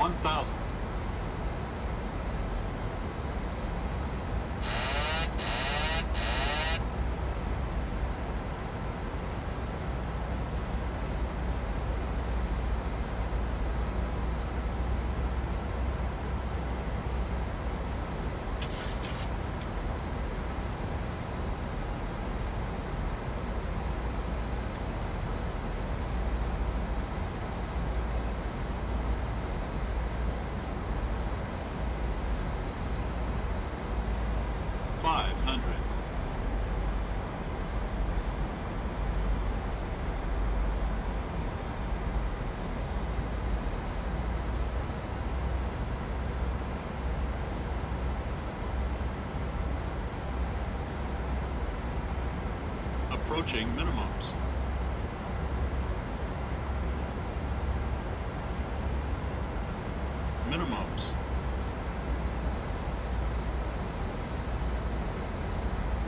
1,000. Five hundred. Approaching minimums. Minimums.